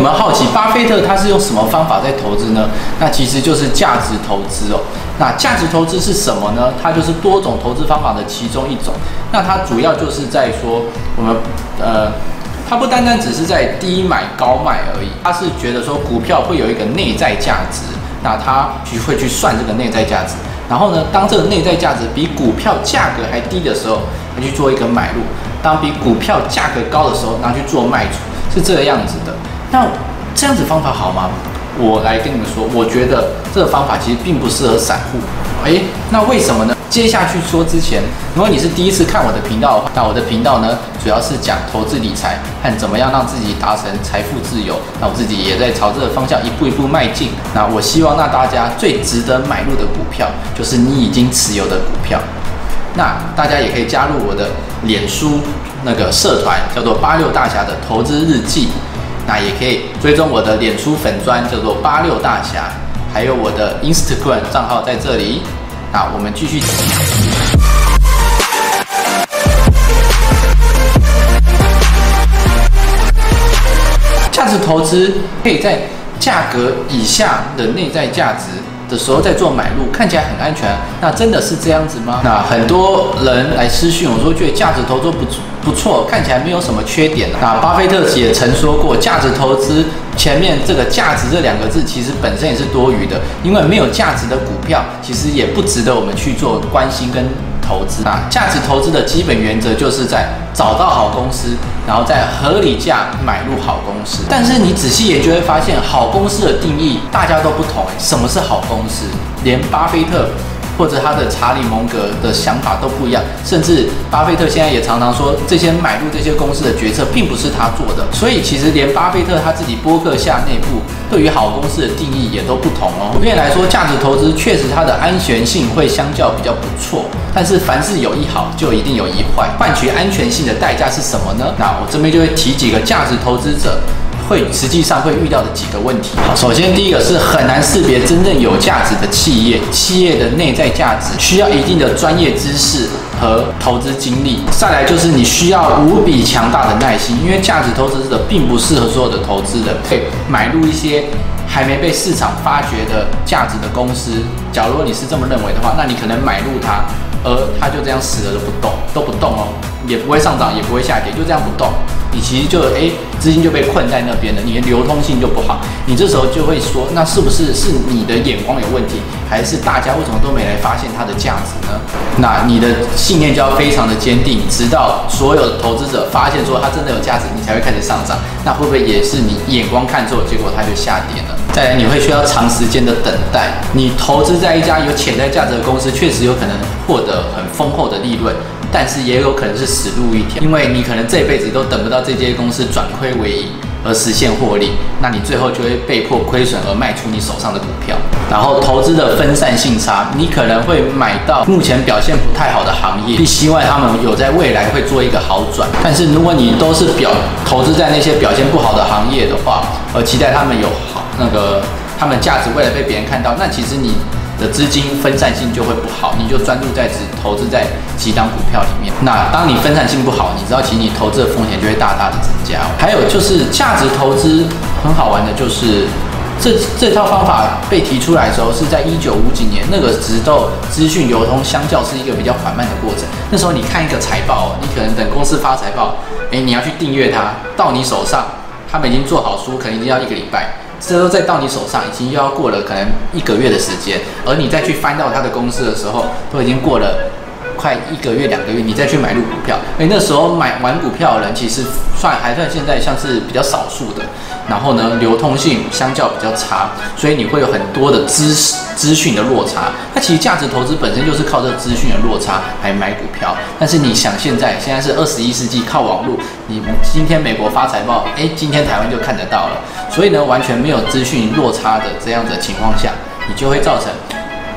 有没有好奇，巴菲特他是用什么方法在投资呢？那其实就是价值投资哦。那价值投资是什么呢？它就是多种投资方法的其中一种。那它主要就是在说，我们呃，它不单单只是在低买高卖而已，它是觉得说股票会有一个内在价值，那它就会去算这个内在价值。然后呢，当这个内在价值比股票价格还低的时候，他去做一个买入；当比股票价格高的时候，拿去做卖出，是这个样子的。那这样子方法好吗？我来跟你们说，我觉得这个方法其实并不适合散户。诶，那为什么呢？接下去说之前，如果你是第一次看我的频道的话，那我的频道呢，主要是讲投资理财和怎么样让自己达成财富自由。那我自己也在朝这个方向一步一步迈进。那我希望那大家最值得买入的股票，就是你已经持有的股票。那大家也可以加入我的脸书那个社团，叫做八六大侠的投资日记。那也可以追踪我的脸书粉砖，叫做八六大侠，还有我的 Instagram 账号在这里。那我们继续。价值投资可以在价格以下的内在价值。的时候再做买入，看起来很安全，那真的是这样子吗？那很多人来私讯我说，觉得价值投资不足不错，看起来没有什么缺点。那巴菲特也曾说过，价值投资前面这个价值这两个字，其实本身也是多余的，因为没有价值的股票，其实也不值得我们去做关心跟。投资啊，价值投资的基本原则就是在找到好公司，然后在合理价买入好公司。但是你仔细研究会发现，好公司的定义大家都不同。什么是好公司？连巴菲特。或者他的查理蒙格的想法都不一样，甚至巴菲特现在也常常说，这些买入这些公司的决策并不是他做的。所以其实连巴菲特他自己播客下内部对于好公司的定义也都不同哦。普遍来说，价值投资确实它的安全性会相较比较不错，但是凡事有一好就一定有一坏，换取安全性的代价是什么呢？那我这边就会提几个价值投资者。会实际上会遇到的几个问题。首先第一个是很难识别真正有价值的企业，企业的内在价值需要一定的专业知识和投资经历。再来就是你需要无比强大的耐心，因为价值投资者并不适合所有的投资人，可以买入一些还没被市场发掘的价值的公司。假如你是这么认为的话，那你可能买入它，而它就这样死了都不动，都不动哦，也不会上涨，也不会下跌，就这样不动。你其实就哎，资金就被困在那边了，你的流通性就不好，你这时候就会说，那是不是是你的眼光有问题，还是大家为什么都没来发现它的价值呢？那你的信念就要非常的坚定，直到所有的投资者发现说它真的有价值，你才会开始上涨。那会不会也是你眼光看错，结果它就下跌了？再来，你会需要长时间的等待。你投资在一家有潜在价值的公司，确实有可能获得很丰厚的利润。但是也有可能是死路一条，因为你可能这辈子都等不到这间公司转亏为盈而实现获利，那你最后就会被迫亏损而卖出你手上的股票。然后投资的分散性差，你可能会买到目前表现不太好的行业，并希望他们有在未来会做一个好转。但是如果你都是表投资在那些表现不好的行业的话，而期待他们有好那个他们价值未来被别人看到，那其实你。的资金分散性就会不好，你就专注在只投资在几档股票里面。那当你分散性不好，你知道其实你投资的风险就会大大的增加。还有就是价值投资很好玩的，就是这这套方法被提出来的时候是在一九五几年，那个时候资讯流通相较是一个比较缓慢的过程。那时候你看一个财报，你可能等公司发财报，诶，你要去订阅它，到你手上，他们已经做好书，可能已经要一个礼拜。这都在到你手上，已经又要过了可能一个月的时间，而你再去翻到他的公司的时候，都已经过了快一个月、两个月，你再去买入股票，哎，那时候买完股票的人其实算还算现在像是比较少数的。然后呢，流通性相较比较差，所以你会有很多的资资讯的落差。那其实价值投资本身就是靠这资讯的落差来买股票。但是你想，现在现在是二十一世纪，靠网络，你今天美国发财报，哎，今天台湾就看得到了。所以呢，完全没有资讯落差的这样的情况下，你就会造成。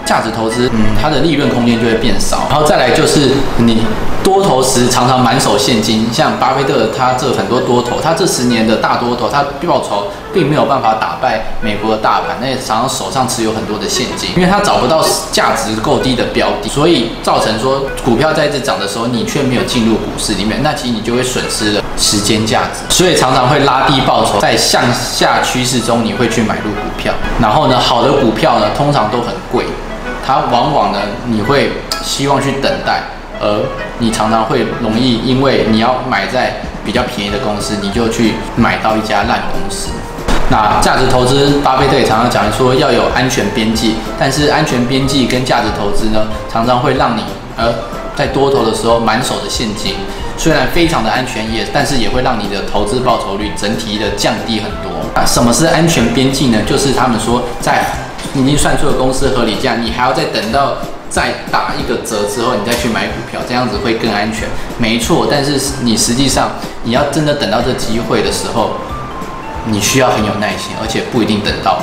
价值投资，嗯，它的利润空间就会变少。然后再来就是你多头时常常满手现金，像巴菲特他这很多多头，他这十年的大多头，他报酬并没有办法打败美国的大盘，那也常常手上持有很多的现金，因为他找不到价值够低的标的，所以造成说股票在这涨的时候，你却没有进入股市里面，那其实你就会损失了。时间价值，所以常常会拉低报酬。在向下趋势中，你会去买入股票。然后呢，好的股票呢，通常都很贵，它往往呢，你会希望去等待，而你常常会容易因为你要买在比较便宜的公司，你就去买到一家烂公司。那价值投资，巴菲特也常常讲说要有安全边际，但是安全边际跟价值投资呢，常常会让你呃在多头的时候满手的现金。虽然非常的安全，也但是也会让你的投资报酬率整体的降低很多。那什么是安全边际呢？就是他们说在已经算出了公司合理价，你还要再等到再打一个折之后，你再去买股票，这样子会更安全。没错，但是你实际上你要真的等到这机会的时候，你需要很有耐心，而且不一定等到。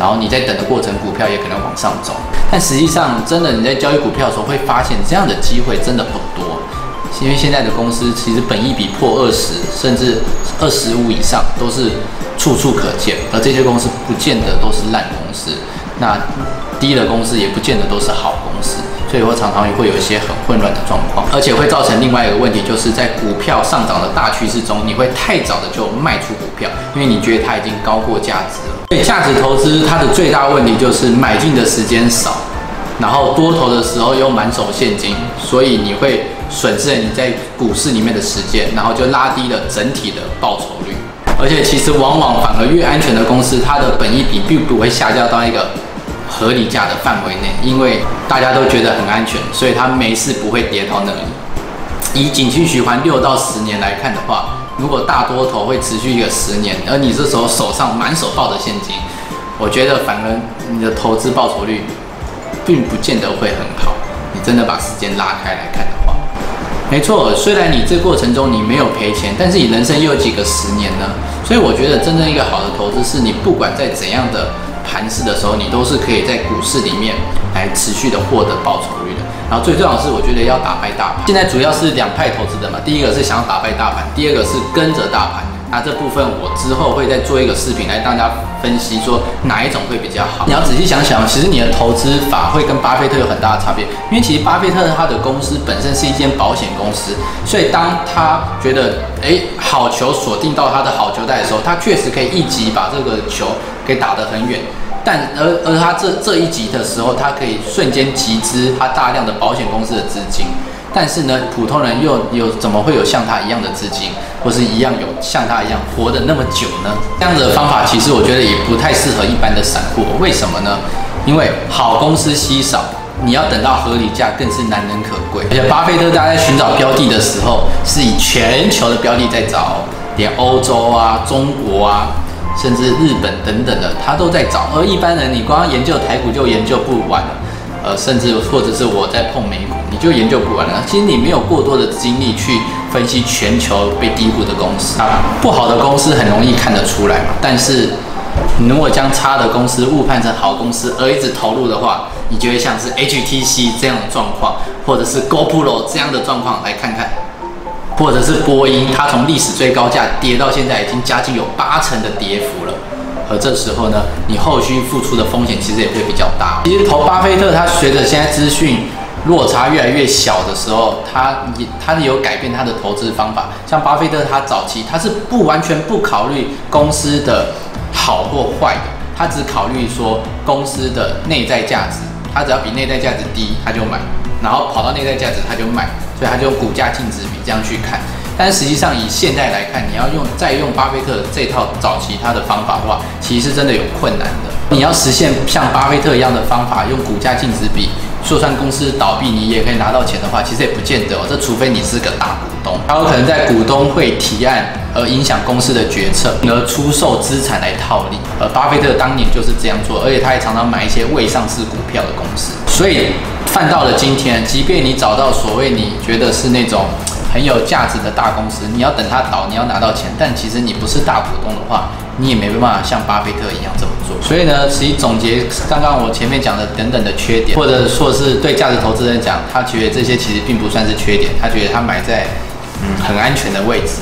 然后你在等的过程，股票也可能往上走。但实际上，真的你在交易股票的时候，会发现这样的机会真的不多。因为现在的公司其实本益比破二十，甚至二十五以上都是处处可见，而这些公司不见得都是烂公司，那低的公司也不见得都是好公司，所以我常常也会有一些很混乱的状况，而且会造成另外一个问题，就是在股票上涨的大趋势中，你会太早的就卖出股票，因为你觉得它已经高过价值了。所以价值投资它的最大问题就是买进的时间少，然后多头的时候又满手现金，所以你会。损失了你在股市里面的时间，然后就拉低了整体的报酬率。而且其实往往反而越安全的公司，它的本益比并不会下降到一个合理价的范围内，因为大家都觉得很安全，所以它没事不会跌到那里。以景气循环六到十年来看的话，如果大多头会持续一个十年，而你这时候手上满手抱着现金，我觉得反而你的投资报酬率并不见得会很好。你真的把时间拉开来看的话。没错，虽然你这过程中你没有赔钱，但是你人生又有几个十年呢？所以我觉得真正一个好的投资是你不管在怎样的盘势的时候，你都是可以在股市里面来持续的获得报酬率的。然后最重要的是，我觉得要打败大盘。现在主要是两派投资者嘛，第一个是想要打败大盘，第二个是跟着大盘。那这部分我之后会再做一个视频来大家分析，说哪一种会比较好。你要仔细想想，其实你的投资法会跟巴菲特有很大的差别，因为其实巴菲特他的公司本身是一间保险公司，所以当他觉得哎好球锁定到他的好球带的时候，他确实可以一击把这个球给打得很远。但而而他这这一集的时候，他可以瞬间集资他大量的保险公司的资金。但是呢，普通人又有怎么会有像他一样的资金，或是一样有像他一样活得那么久呢？这样子的方法其实我觉得也不太适合一般的散户。为什么呢？因为好公司稀少，你要等到合理价更是难能可贵。而且巴菲特他在寻找标的的时候，是以全球的标的在找，连欧洲啊、中国啊，甚至日本等等的，他都在找。而一般人，你光研究台股就研究不完了。呃，甚至或者是我在碰美股，你就研究不完了。其实你没有过多的精力去分析全球被低估的公司，不好的公司很容易看得出来嘛。但是你如果将差的公司误判成好公司而一直投入的话，你就会像是 HTC 这样的状况，或者是 GoPro 这样的状况来看看，或者是波音，它从历史最高价跌到现在已经将近有八成的跌幅了。而这时候呢，你后续付出的风险其实也会比较大。其实投巴菲特，他随着现在资讯落差越来越小的时候，他也他有改变他的投资方法。像巴菲特，他早期他是不完全不考虑公司的好或坏的，他只考虑说公司的内在价值，他只要比内在价值低他就买，然后跑到内在价值他就卖，所以他就用股价净值比这样去看。但实际上，以现在来看，你要用再用巴菲特这套找其他的方法的话，其实真的有困难的。你要实现像巴菲特一样的方法，用股价净值比，就算公司倒闭，你也可以拿到钱的话，其实也不见得哦。这除非你是个大股东，还有可能在股东会提案而影响公司的决策，而出售资产来套利。而巴菲特当年就是这样做，而且他也常常买一些未上市股票的公司。所以，犯到了今天，即便你找到所谓你觉得是那种。很有价值的大公司，你要等它倒，你要拿到钱，但其实你不是大股东的话，你也没办法像巴菲特一样这么做。所以呢，其实总结刚刚我前面讲的等等的缺点，或者说是对价值投资人讲，他觉得这些其实并不算是缺点，他觉得他买在嗯很安全的位置。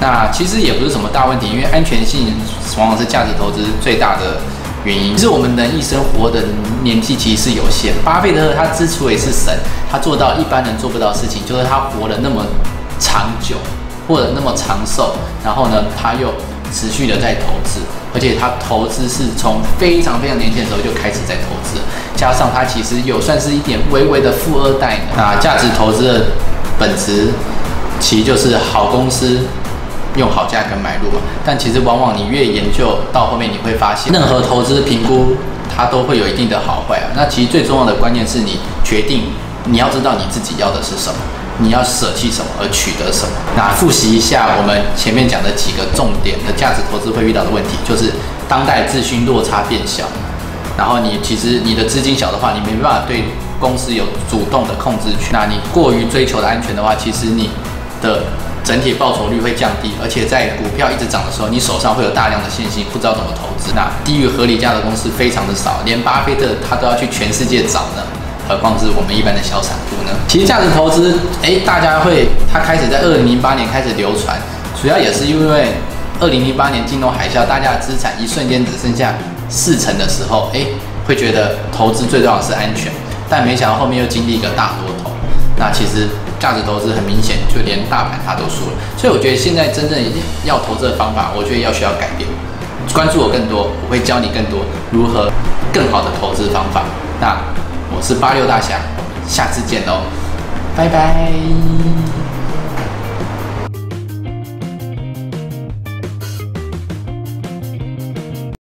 那其实也不是什么大问题，因为安全性往往是价值投资最大的。原因是我们人一生活的年纪其实是有限。巴菲特他之所以是神，他做到一般人做不到的事情，就是他活了那么长久，或者那么长寿，然后呢，他又持续的在投资，而且他投资是从非常非常年轻的时候就开始在投资，加上他其实有算是一点微微的富二代那，价值投资的本质其实就是好公司。用好价格买入嘛，但其实往往你越研究到后面，你会发现任何投资评估它都会有一定的好坏啊。那其实最重要的关键是你决定，你要知道你自己要的是什么，你要舍弃什么而取得什么。那复习一下我们前面讲的几个重点的价值投资会遇到的问题，就是当代资讯落差变小，然后你其实你的资金小的话，你没办法对公司有主动的控制权。那你过于追求的安全的话，其实你的整体报酬率会降低，而且在股票一直涨的时候，你手上会有大量的现金，不知道怎么投资。那低于合理价的公司非常的少，连巴菲特他都要去全世界找呢，何况是我们一般的小散户呢？其实价值投资，哎，大家会，它开始在二零零八年开始流传，主要也是因为二零零八年金融海啸，大家的资产一瞬间只剩下四成的时候，哎，会觉得投资最重要是安全，但没想到后面又经历一个大多头，那其实。价值投资很明显，就连大盘它都输了，所以我觉得现在真正要投资的方法，我觉得要需要改变。关注我更多，我会教你更多如何更好的投资方法。那我是八六大侠，下次见喽，拜拜。